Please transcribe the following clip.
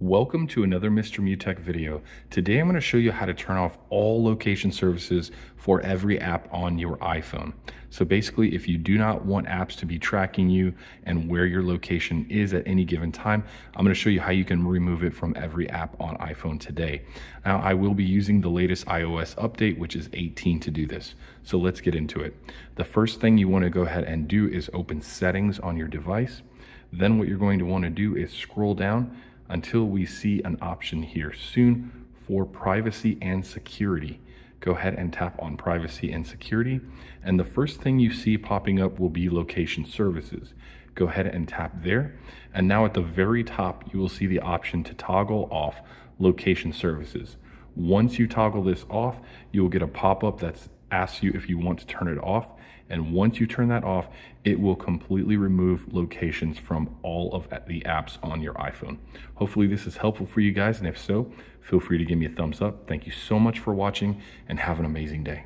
Welcome to another Mr. Mew Tech video. Today I'm going to show you how to turn off all location services for every app on your iPhone. So basically, if you do not want apps to be tracking you and where your location is at any given time, I'm going to show you how you can remove it from every app on iPhone today. Now, I will be using the latest iOS update, which is 18 to do this. So let's get into it. The first thing you want to go ahead and do is open settings on your device. Then what you're going to want to do is scroll down until we see an option here soon for privacy and security. Go ahead and tap on privacy and security. And the first thing you see popping up will be location services. Go ahead and tap there. And now at the very top, you will see the option to toggle off location services. Once you toggle this off, you will get a pop-up that's asks you if you want to turn it off. And once you turn that off, it will completely remove locations from all of the apps on your iPhone. Hopefully this is helpful for you guys. And if so, feel free to give me a thumbs up. Thank you so much for watching and have an amazing day.